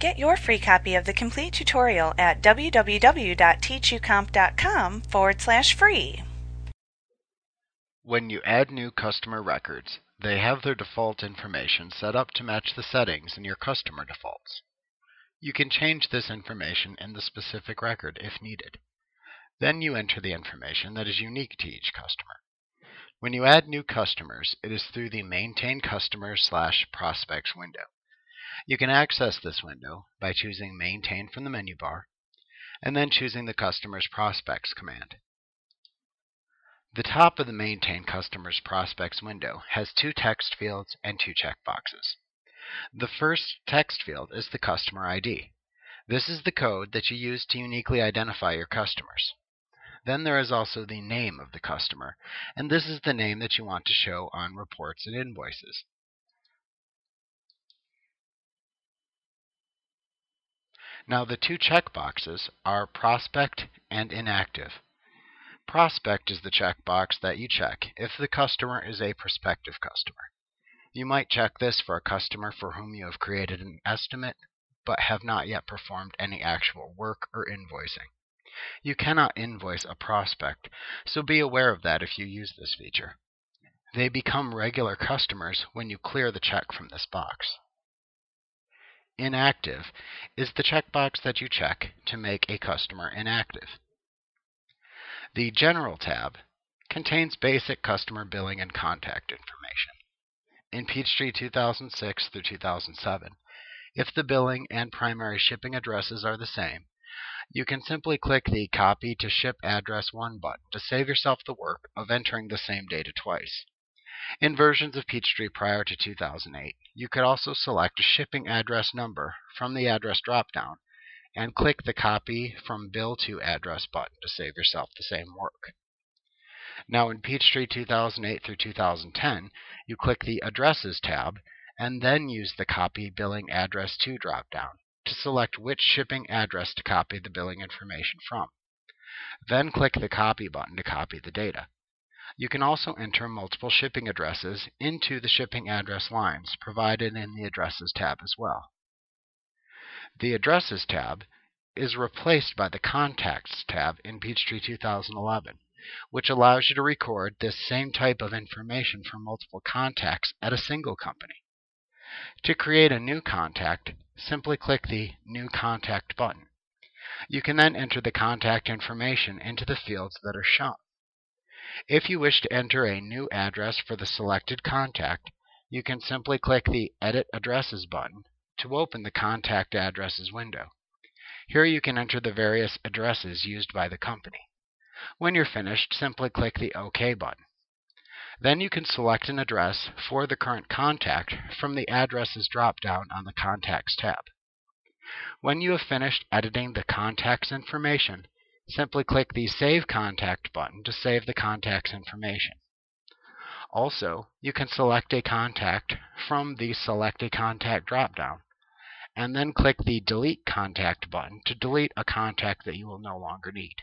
Get your free copy of the complete tutorial at www.teachucomp.com forward slash free. When you add new customer records, they have their default information set up to match the settings in your customer defaults. You can change this information in the specific record if needed. Then you enter the information that is unique to each customer. When you add new customers, it is through the Maintain Customers slash Prospects window. You can access this window by choosing Maintain from the menu bar and then choosing the Customers Prospects command. The top of the Maintain Customers Prospects window has two text fields and two checkboxes. The first text field is the customer ID. This is the code that you use to uniquely identify your customers. Then there is also the name of the customer, and this is the name that you want to show on reports and invoices. Now the two checkboxes are prospect and inactive. Prospect is the checkbox that you check if the customer is a prospective customer. You might check this for a customer for whom you have created an estimate but have not yet performed any actual work or invoicing. You cannot invoice a prospect, so be aware of that if you use this feature. They become regular customers when you clear the check from this box. Inactive is the checkbox that you check to make a customer inactive. The General tab contains basic customer billing and contact information. In Peachtree 2006 through 2007, if the billing and primary shipping addresses are the same, you can simply click the Copy to Ship Address 1 button to save yourself the work of entering the same data twice. In versions of Peachtree prior to 2008, you could also select a shipping address number from the address dropdown and click the Copy from Bill to Address button to save yourself the same work. Now in Peachtree 2008 through 2010, you click the Addresses tab and then use the Copy Billing Address to dropdown to select which shipping address to copy the billing information from. Then click the Copy button to copy the data. You can also enter multiple shipping addresses into the shipping address lines provided in the Addresses tab as well. The Addresses tab is replaced by the Contacts tab in Peachtree 2011, which allows you to record this same type of information for multiple contacts at a single company. To create a new contact, simply click the New Contact button. You can then enter the contact information into the fields that are shown. If you wish to enter a new address for the selected contact, you can simply click the Edit Addresses button to open the Contact Addresses window. Here you can enter the various addresses used by the company. When you're finished, simply click the OK button. Then you can select an address for the current contact from the Addresses drop-down on the Contacts tab. When you have finished editing the contact's information, simply click the Save Contact button to save the contact's information. Also, you can select a contact from the Select a Contact dropdown, and then click the Delete Contact button to delete a contact that you will no longer need.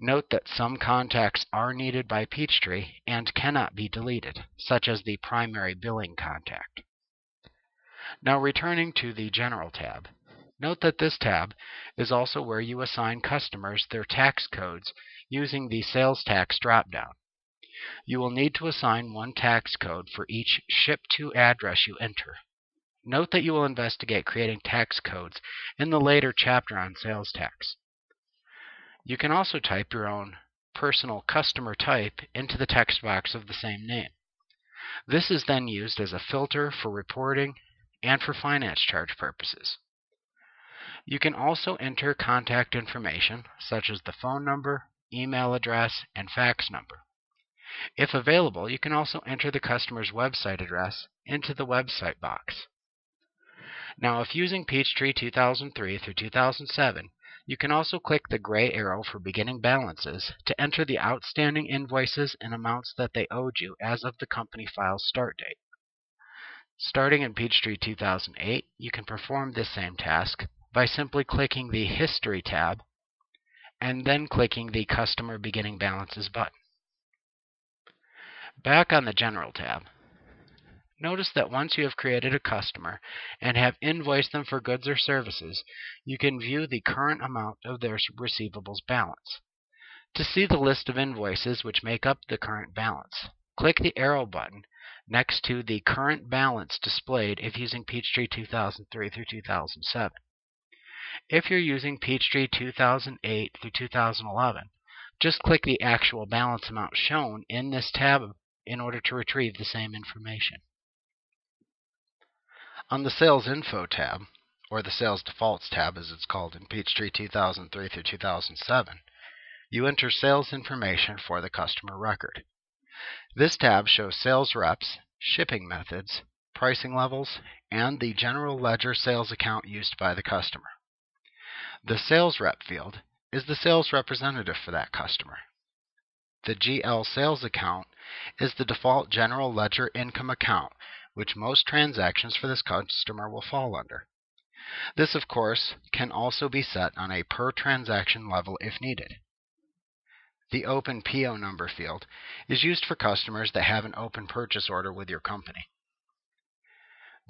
Note that some contacts are needed by Peachtree and cannot be deleted, such as the primary billing contact. Now returning to the General tab, Note that this tab is also where you assign customers their tax codes using the Sales Tax dropdown. You will need to assign one tax code for each ship to address you enter. Note that you will investigate creating tax codes in the later chapter on sales tax. You can also type your own personal customer type into the text box of the same name. This is then used as a filter for reporting and for finance charge purposes. You can also enter contact information such as the phone number, email address, and fax number. If available, you can also enter the customer's website address into the website box. Now, if using Peachtree 2003 through 2007, you can also click the gray arrow for beginning balances to enter the outstanding invoices and amounts that they owed you as of the company file's start date. Starting in Peachtree 2008, you can perform this same task by simply clicking the History tab and then clicking the Customer Beginning Balances button. Back on the General tab, notice that once you have created a customer and have invoiced them for goods or services, you can view the current amount of their receivables balance. To see the list of invoices which make up the current balance, click the arrow button next to the current balance displayed if using Peachtree 2003 through 2007. If you're using Peachtree 2008 through 2011, just click the actual balance amount shown in this tab in order to retrieve the same information. On the Sales Info tab, or the Sales Defaults tab as it's called in Peachtree 2003 through 2007, you enter sales information for the customer record. This tab shows sales reps, shipping methods, pricing levels, and the general ledger sales account used by the customer. The sales rep field is the sales representative for that customer. The GL sales account is the default general ledger income account, which most transactions for this customer will fall under. This, of course, can also be set on a per transaction level if needed. The Open PO number field is used for customers that have an open purchase order with your company.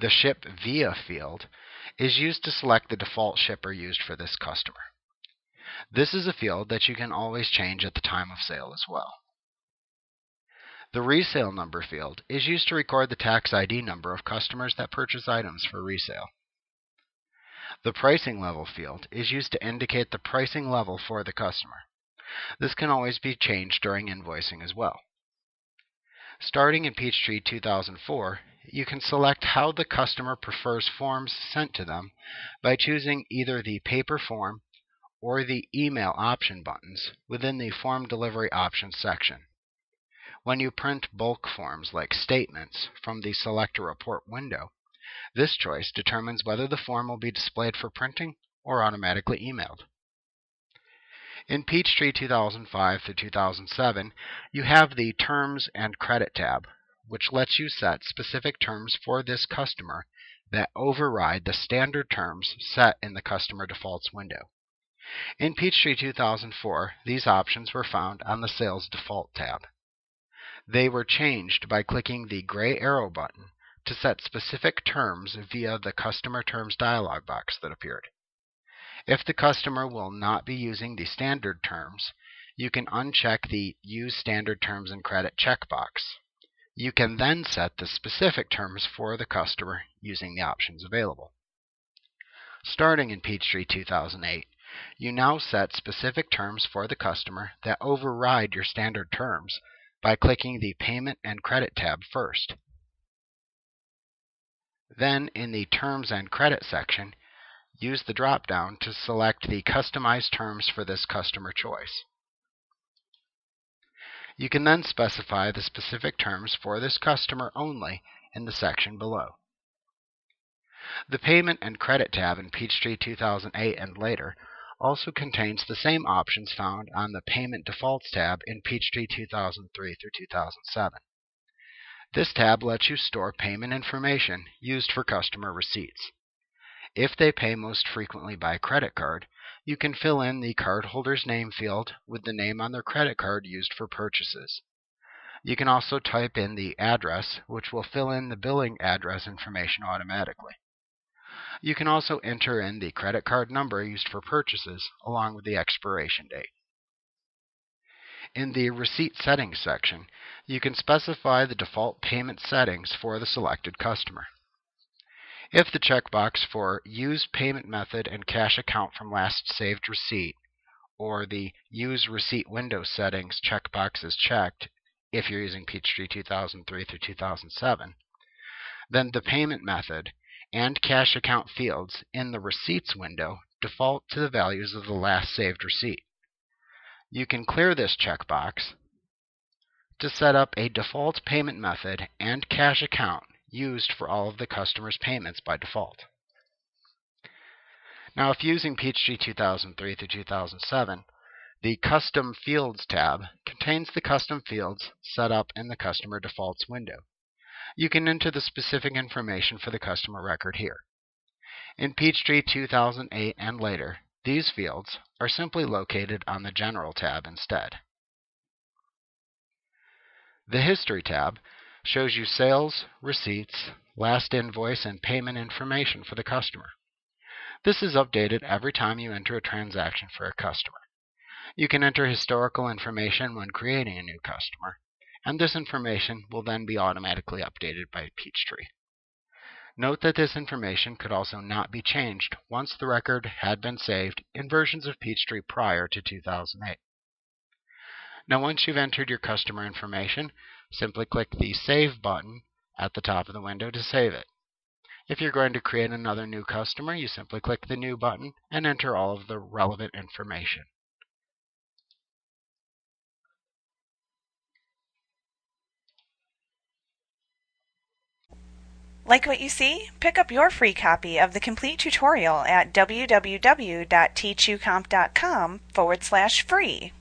The Ship Via field is used to select the default shipper used for this customer. This is a field that you can always change at the time of sale as well. The Resale Number field is used to record the tax ID number of customers that purchase items for resale. The Pricing Level field is used to indicate the pricing level for the customer. This can always be changed during invoicing as well. Starting in Peachtree 2004, you can select how the customer prefers forms sent to them by choosing either the paper form or the email option buttons within the Form Delivery Options section. When you print bulk forms like statements from the Select a Report window, this choice determines whether the form will be displayed for printing or automatically emailed. In Peachtree 2005 through 2007, you have the Terms and Credit tab, which lets you set specific terms for this customer that override the standard terms set in the Customer Defaults window. In Peachtree 2004, these options were found on the Sales Default tab. They were changed by clicking the gray arrow button to set specific terms via the Customer Terms dialog box that appeared. If the customer will not be using the standard terms, you can uncheck the Use Standard Terms and Credit checkbox. You can then set the specific terms for the customer using the options available. Starting in Peachtree 2008, you now set specific terms for the customer that override your standard terms by clicking the Payment and Credit tab first. Then in the Terms and Credit section, use the drop-down to select the customized Terms for this customer choice. You can then specify the specific terms for this customer only in the section below. The Payment and Credit tab in Peachtree 2008 and later also contains the same options found on the Payment Defaults tab in Peachtree 2003 through 2007. This tab lets you store payment information used for customer receipts. If they pay most frequently by credit card, you can fill in the cardholder's name field with the name on their credit card used for purchases. You can also type in the address, which will fill in the billing address information automatically. You can also enter in the credit card number used for purchases along with the expiration date. In the Receipt Settings section, you can specify the default payment settings for the selected customer. If the checkbox for Use Payment Method and Cash Account from Last Saved Receipt or the Use Receipt Window Settings checkbox is checked if you're using Peachtree 2003 through 2007, then the payment method and cash account fields in the Receipts window default to the values of the last saved receipt. You can clear this checkbox to set up a default payment method and cash account used for all of the customer's payments by default. Now, if using Peachtree 2003 through 2007, the Custom Fields tab contains the custom fields set up in the Customer Defaults window. You can enter the specific information for the customer record here. In Peachtree 2008 and later, these fields are simply located on the General tab instead. The History tab shows you sales, receipts, last invoice, and payment information for the customer. This is updated every time you enter a transaction for a customer. You can enter historical information when creating a new customer, and this information will then be automatically updated by Peachtree. Note that this information could also not be changed once the record had been saved in versions of Peachtree prior to 2008. Now once you've entered your customer information, simply click the Save button at the top of the window to save it. If you're going to create another new customer, you simply click the New button and enter all of the relevant information. Like what you see? Pick up your free copy of the complete tutorial at www.teachucomp.com forward slash free.